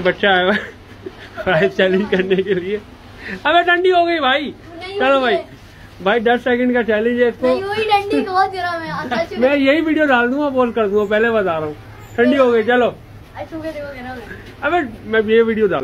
बच्चा आया हुआ चैलेंज करने के लिए। अबे ठंडी हो गई भाई। चलो भाई। भाई दस सेकंड का चैलेंज है इसको। मैं यही वीडियो डाल दूँगा बोल कर दूँगा पहले बता रहा हूँ। ठंडी हो गई चलो। मैं अबे मैं ये वीडियो डाल